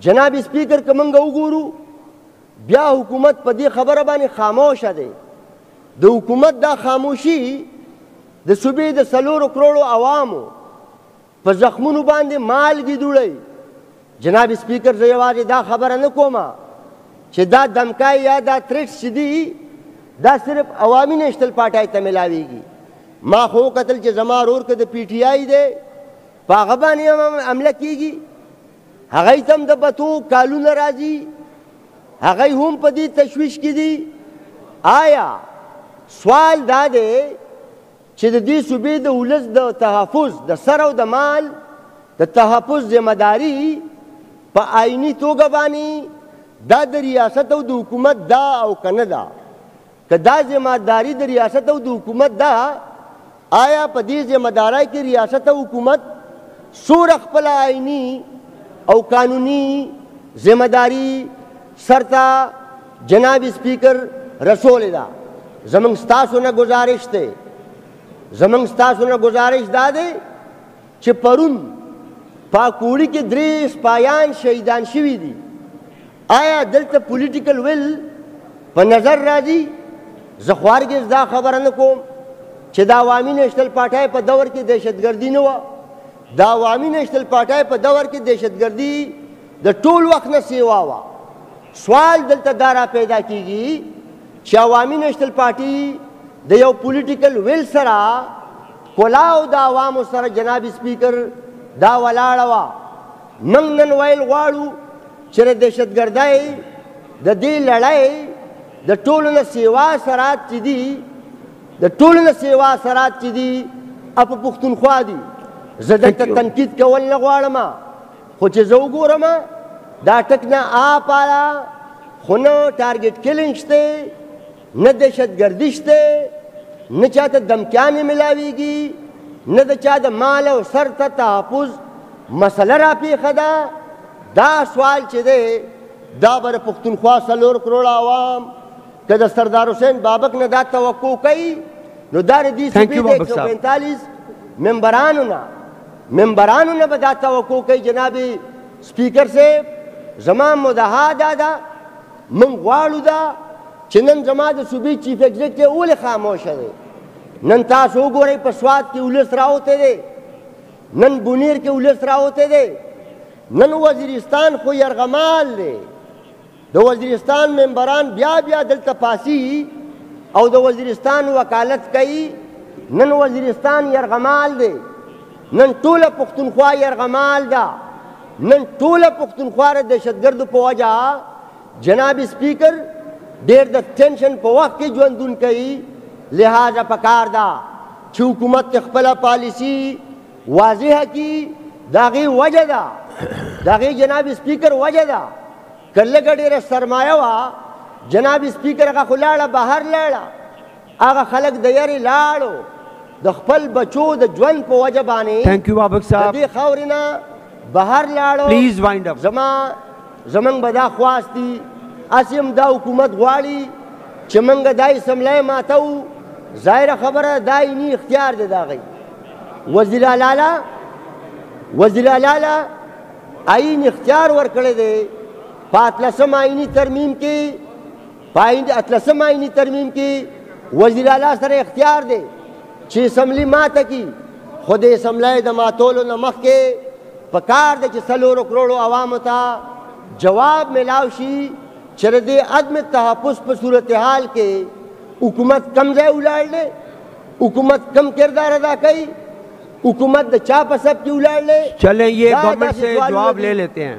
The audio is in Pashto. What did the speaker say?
جناب سپیکر که موږ وګورو بیا حکومت په دې خبره باندې خاموشه دی د حکومت دا خاموشي د صوبې د سلورو کروڑو عوامو په زخمونو باندې مالګې دوړی جناب سپیکر زه یوازې دا خبره نه کوم چې دا دمکای یا دا تریټ چې دي دا صرف عوامي نېشنل پارټۍ ته ملاویږي ما خو کتل چې زما رور که د پی ټی آی دی په هغه باندې هم عمله کېږي هغه ته هم د بتو کالونه راځي هغه هم په دې تشویش کې دي آیا سوال دا دی چې د دې صوبې د ولس د تحفظ د سر او د مال د تحفظ ذمہ داری په آئینی توګه باندې دا د ریاست او د حکومت دا او کنه دا که دا ذمه داري د ریاست او د حکومت ده، آیا په دې ذمه دارۍ کې ریاست او حکومت څوره خپله آئیني او قانوني ذمه داري سرته جناب اسپیکر رسولې ده؟ زمونږ ستاسو نه ګزارش دی، زمونږ ستاسو نه ګزارش دا دی، چې پرون پاکوړي کې درې سپایان شهیدان شوي دي آیا دلته پولیټیکل ویل په نظر راځي زه خو هرګز دا خبره نه کوم چې د عوامي نیشنل پارټۍ په دور کې دهشتګردي نه وه د عوامي نیشنل پارټۍ په دور کې دهشتګردي د ټول وخت نه سیوا وه سوال دلته دا را پیدا کیږي چې عوامي نیشنل پارټي د یو پولیټیکل ویل سره کلاو د عوامو سره جناب سپیکر دا ولاړه وه موږ نن ویل غواړو چې د دهشتګردۍ د دې لړۍ د ټولو نه سیوا اثرات چې دي د ټولو نه سیوا اثرات چې دي په پښتونخوا دي زه دلته تنقید کول نه غواړم خو چې زه وګورم دا ټک نه آ پاله خو نه ټارګټ کلینګ شته نه دهشت ګردي شته، نه چا ته دمتیانې ملاوېږي، نه د چا د مال او سر ته تحفظ مسله راپېښه ده، دا سوال چې دی دا به د پښتونخوا څلور کروړه عوام که د سردار حسین بابک نه دا توقع کوي نو دا د دې صوبې د ایک سو پنتالیس ممبرانو نه ممبرانو نه به دا توقع کوي جناب سپیکر صاحب زما مدعا دا ده موږ غواړو دا چې نن زما د صوبې چیف ایگزیکټیو ولې خاموشه دی نن تاسو وګورئ په سوات کې ولس راوتی دی نن بونیر کې ولس راوتی دی نن وزیرستان خو یرغمال دی د وزیرستان ممبران بیا بیا دلته پاسی او د وزیرستان وکالت کوي نن وزیرستان یرغمال دی نن ټوله پښتونخوا یرغمال ده نن ټوله پښتونخوا د دهشتګردو په وجه جناب سپیکر ډیر د ټینشن په وخت کې ژوندون کوي لہذا پکار ده چې حکومت خپل پالیسی واضح کی داغي وجه ده داغي جناب سپیکر وجه ده کله ګډیره سرمایه وا جناب سپیکر غا خلاړه بهر لاړه هغه خلک د یری لاړو د خپل بچو د ژوند په وجه باندې ثانک یو بابک صاحب دې خوري نه بهر لاړو پلیز وایند اپ زما زمنګ بدا خواستی اسیم دا حکومت غواړي چې منګه دای سملای ماتو ظاهر خبره دای نه اختیار دی دا غي وزیر لالا وزیر لالا آئین اختیار ورکړی دی پاتلسم آئینی ترمیم کې په آینده اتلسم آئینی ترمیم کې وزیر اعلی سره اختیار دی چې اسمبلی ماته کی خو د اسمبلی د ماتولو نه مخکې په کار دی چې څلورو کروړو عوامو ته جواب ملاو شي چې د عدم تحفظ په صورتحال کې حکومت کم ځای ولاړ دی حکومت کم کردار ادا کوي حکومت د چا په سب کې ولاړ دی چلیں یہ گورنمنٹ سے جواب لے لیتے ہیں